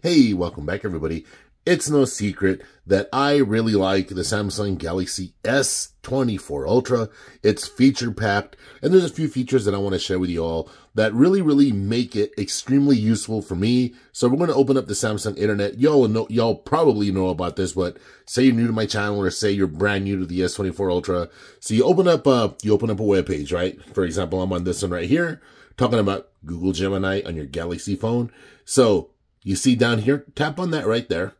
Hey, welcome back everybody. It's no secret that I really like the Samsung Galaxy S24 Ultra. It's feature packed and there's a few features that I want to share with you all that really, really make it extremely useful for me. So we're going to open up the Samsung internet. Y'all know, y'all probably know about this, but say you're new to my channel or say you're brand new to the S24 Ultra. So you open up, uh, you open up a web page, right? For example, I'm on this one right here talking about Google Gemini on your Galaxy phone. So you see down here, tap on that right there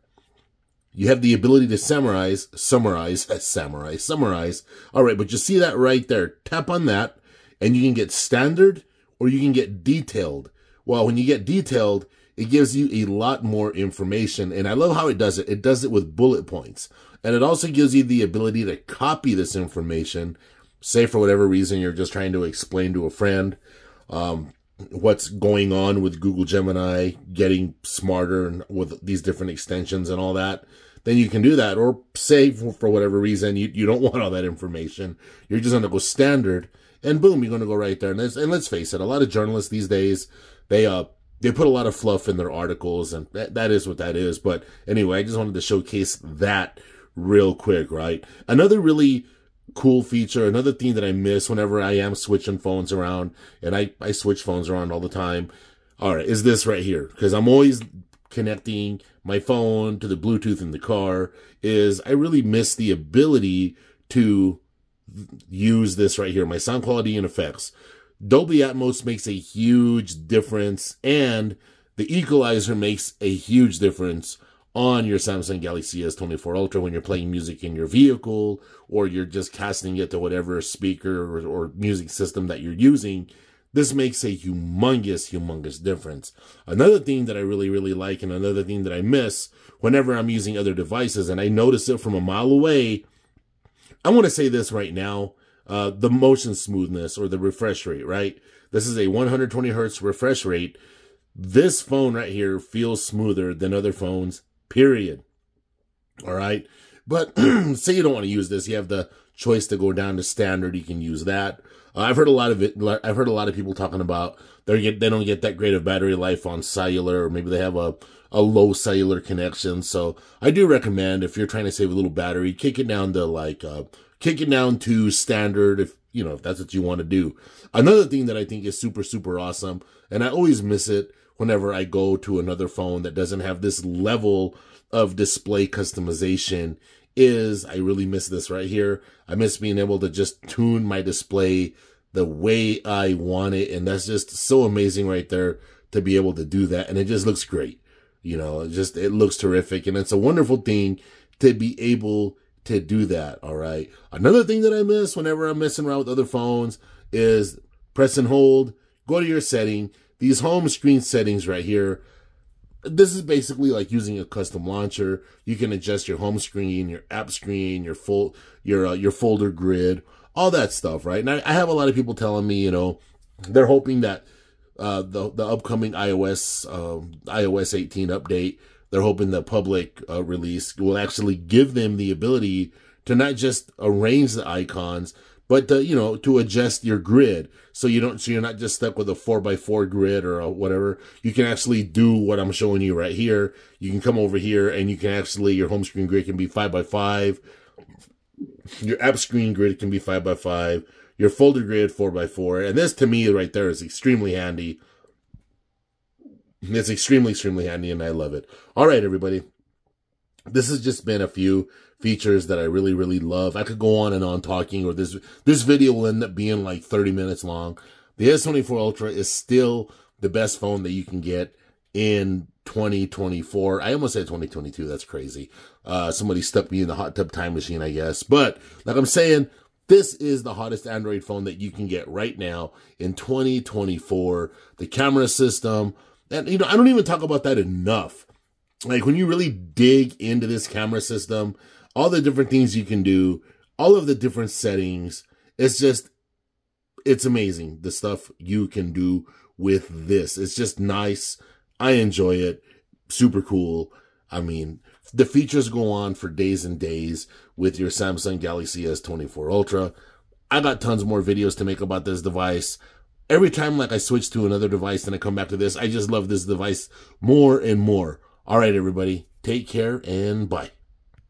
you have the ability to summarize, summarize, summarize, summarize. All right, but you see that right there. Tap on that and you can get standard or you can get detailed. Well, when you get detailed, it gives you a lot more information. And I love how it does it. It does it with bullet points. And it also gives you the ability to copy this information. Say for whatever reason, you're just trying to explain to a friend. Um, what's going on with Google Gemini getting smarter and with these different extensions and all that, then you can do that. Or say for, whatever reason you, you don't want all that information. You're just to go standard and boom, you're to go right there. And, and let's face it, a lot of journalists these days, they, uh, they put a lot of fluff in their articles and that, that is what that is. But anyway, I just wanted to showcase that real quick, right? Another really cool feature. Another thing that I miss whenever I am switching phones around, and I, I switch phones around all the time. All right, is this right here because I'm always connecting my phone to the Bluetooth in the car. Is I really miss the ability to use this right here, my sound quality and effects. Dolby Atmos makes a huge difference, and the equalizer makes a huge difference on your Samsung Galaxy S24 Ultra when you're playing music in your vehicle or you're just casting it to whatever speaker or, or, music system that you're using. This makes a humongous, humongous difference. Another thing that I really, really like and another thing that I miss whenever I'm using other devices and I notice it from a mile away, I want to say this right now, uh, the motion smoothness or the refresh rate, right? This is a 120 hertz refresh rate. This phone right here feels smoother than other phones period. All right. But say you don't want to use this, you have the choice to go down to standard. You can use that. Uh, I've heard a lot of it. I've heard a lot of people talking about they get they don't get that great of battery life on cellular, or maybe they have a a low cellular connection. So I do recommend if you're trying to save a little battery, kick it down to like uh, kick it down to standard if you know if that's what you want to do. Another thing that I think is super super awesome, and I always miss it whenever I go to another phone that doesn't have this level of display customization is I really miss this right here. I miss being able to just tune my display the way I want it. And that's just so amazing right there to be able to do that. And it just looks great. You know, it just, it looks terrific. And it's a wonderful thing to be able to do that. All right. Another thing that I miss whenever I'm messing around with other phones is press and hold, go to your setting, these home screen settings right here, this is basically like using a custom launcher. You can adjust your home screen, your app screen, your full, your, uh, your folder grid, all that stuff, right? And I, I, have a lot of people telling me, you know, they're hoping that, uh, the, the upcoming iOS, uh, iOS 18 update, they're hoping the public uh, release will actually give them the ability to not just arrange the icons, but to, you know, to adjust your grid. So you don't, so you're not just stuck with a four by four grid or whatever. You can actually do what I'm showing you right here. You can come over here and you can actually, your home screen grid can be five by five. Your app screen grid can be five by five. Your folder grid four by four. And this to me right there is extremely handy. It's extremely, extremely handy and I love it. All right, everybody. This has just been a few features that I really, really love. I could go on and on talking, or this this video will end up being like 30 minutes long. The S24 Ultra is still the best phone that you can get in 2024. I almost said 2022. That's crazy. Uh, somebody stuck me in the hot tub time machine, I guess. But like I'm saying, this is the hottest Android phone that you can get right now in 2024. The camera system, and you know, I don't even talk about that enough. Like when you really dig into this camera system, all the different things you can do, all of the different settings. It's just, it's amazing the stuff you can do with this. It's just nice. I enjoy it. Super cool. I mean, the features go on for days and days with your Samsung Galaxy S24 Ultra. I got tons more videos to make about this device. Every time like I switch to another device and I come back to this, I just love this device more and more. All right, everybody, take care and bye.